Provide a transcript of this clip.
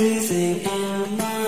breathing in my